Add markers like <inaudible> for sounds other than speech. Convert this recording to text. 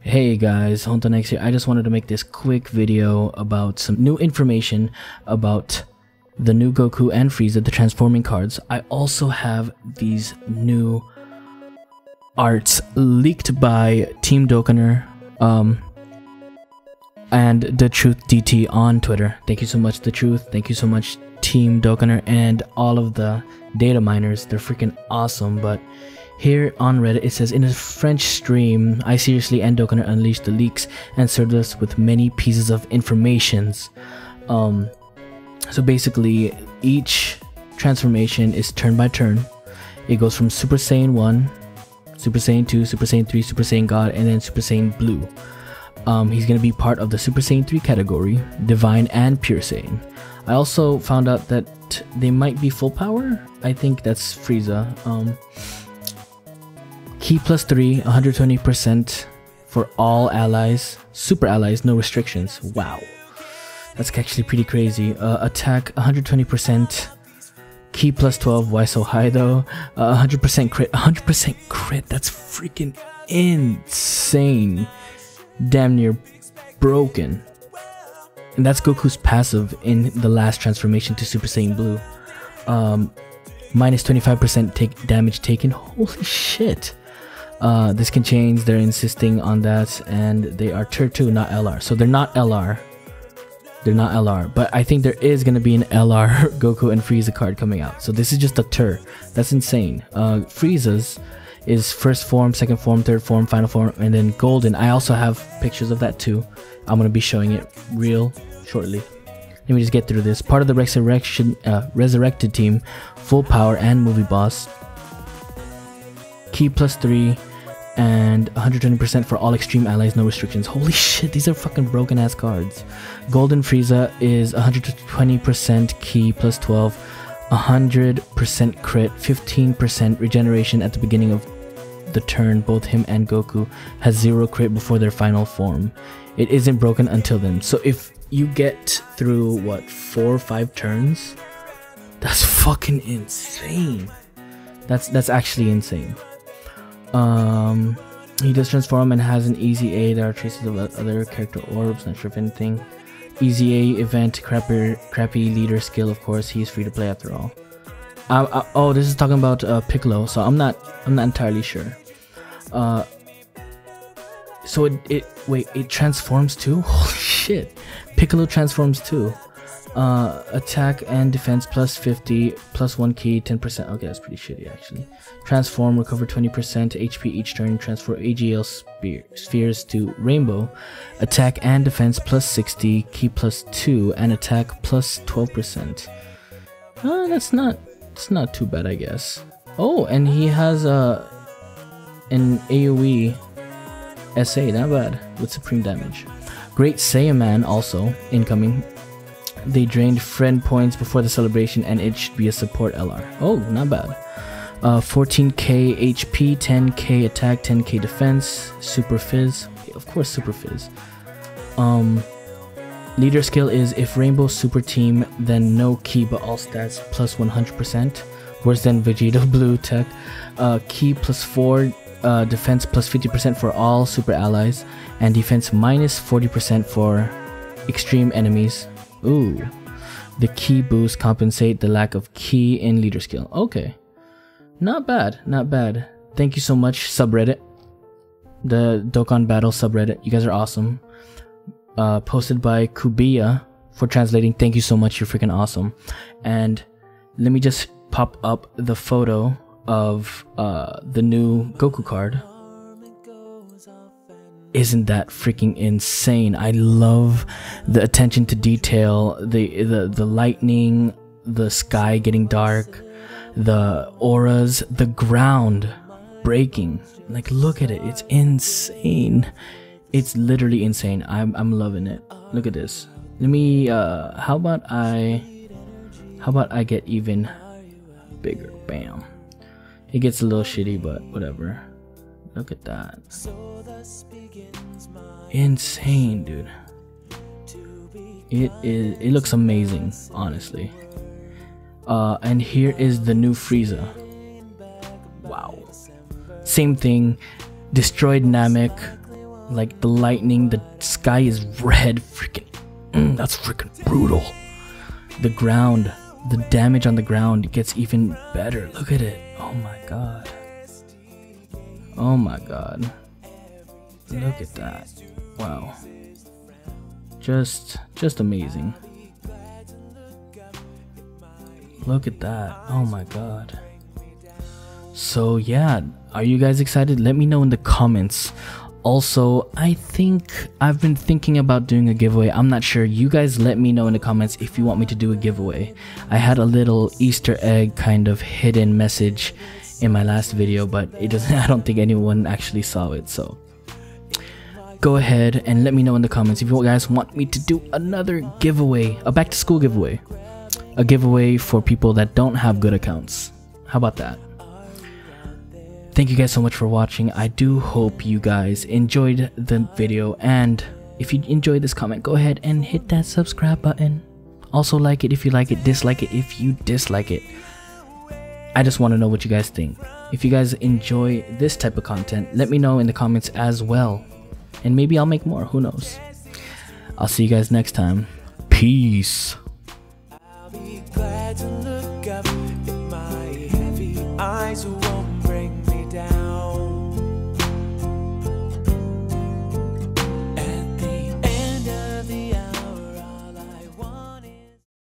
Hey guys, Honton X here. I just wanted to make this quick video about some new information about the new Goku and Frieza, the transforming cards. I also have these new arts leaked by Team Dokener um, and The Truth DT on Twitter. Thank you so much, The Truth. Thank you so much, Team Dokener, and all of the data miners. They're freaking awesome, but here on Reddit, it says, In a French stream, I seriously and Dokener unleashed the leaks and served us with many pieces of informations. Um, so basically, each transformation is turn by turn. It goes from Super Saiyan 1, Super Saiyan 2, Super Saiyan 3, Super Saiyan God, and then Super Saiyan Blue. Um, he's going to be part of the Super Saiyan 3 category, Divine and Pure Saiyan. I also found out that they might be full power. I think that's Frieza. Um, Ki plus 3, 120% for all allies. Super allies, no restrictions. Wow. That's actually pretty crazy. Uh, attack 120%. Ki plus 12. Why so high though? 100% uh, crit. 100% crit. That's freaking insane. Damn near broken. And that's Goku's passive in the last transformation to Super Saiyan Blue. Um, minus 25% take damage taken. Holy shit. Uh, this can change. They're insisting on that, and they are tier 2, not LR. So they're not LR. They're not LR, but I think there is gonna be an LR <laughs> Goku and Frieza card coming out. So this is just a TUR. That's insane. Uh, Frieza's is first form, second form, third form, final form, and then golden. I also have pictures of that too. I'm gonna be showing it real shortly. Let me just get through this. Part of the resurrection, uh, resurrected team, full power and movie boss. Ki plus 3 and 120% for all extreme allies, no restrictions. Holy <laughs> shit, these are fucking broken ass cards. Golden Frieza is 120% ki plus 12, 100% crit, 15% regeneration at the beginning of the turn. Both him and Goku has zero crit before their final form. It isn't broken until then. So if you get through what four or five turns, that's fucking insane. That's that's actually insane. Um, he does transform and has an EZA. There are traces of other character orbs. Not sure if anything. EZA event, crappy, crappy leader skill. Of course, he's free to play after all. Uh, uh, oh, this is talking about uh, Piccolo. So I'm not, I'm not entirely sure. Uh, so it, it, wait, it transforms too. <laughs> Holy shit! Piccolo transforms too. Uh, attack and defense plus 50, plus 1 ki, 10%. Okay, that's pretty shitty actually. Transform, recover 20% HP each turn, transfer AGL spear, spheres to Rainbow. Attack and defense plus 60, ki plus 2, and attack plus 12%. Uh, that's not, it's not too bad, I guess. Oh, and he has uh, an AoE SA, not bad, with supreme damage. Great Saiyaman also incoming they drained friend points before the celebration and it should be a support LR. Oh, not bad. Uh, 14k HP, 10k attack, 10k defense, super PHY. Of course, super PHY. Um, leader skill is if Rainbow Super Team, then no ki but all stats plus 100%. Worse than Vegeta <laughs> Blue TEQ. Uh, ki plus 4, uh, defense plus 50% for all super allies, and defense minus 40% for extreme enemies Ooh. The ki boost compensate the lack of ki in leader skill. Okay. Not bad, not bad. Thank you so much, subreddit. The Dokkan Battle subreddit. You guys are awesome. Uh, posted by Kubia for translating. Thank you so much. You're freaking awesome. And let me just pop up the photo of uh, the new Goku card isn't that freaking insane? I love the attention to detail, the the the lightning, the sky getting dark, the auras, the ground breaking. Like look at it. It's insane. It's literally insane. I'm I'm loving it. Look at this. Let me uh how about I how about I get even bigger? Bam. It gets a little shitty, but whatever. Look at that. Insane, dude. It is. It looks amazing, honestly. Uh, and here is the new Frieza. Wow. Same thing. Destroyed Namek. Like the lightning, the sky is red. Freaking, mm, that's freaking brutal. The ground, the damage on the ground gets even better. Look at it. Oh my god. Oh my god. Look at that. Wow. Just just amazing. Look at that. Oh my god. So yeah, are you guys excited? Let me know in the comments. Also, I think I've been thinking about doing a giveaway. I'm not sure. You guys let me know in the comments if you want me to do a giveaway. I had a little Easter egg kind of hidden message in my last video, but it doesn't <laughs> I don't think anyone actually saw it. So go ahead and let me know in the comments if you guys want me to do another giveaway, a back to school giveaway. A giveaway for people that don't have good accounts. How about that? Thank you guys so much for watching. I do hope you guys enjoyed the video and if you enjoyed this comment, go ahead and hit that subscribe button. Also like it if you like it, dislike it if you dislike it. I just want to know what you guys think. If you guys enjoy this type of content, let me know in the comments as well. And maybe I'll make more, who knows. I'll see you guys next time. Peace. I'll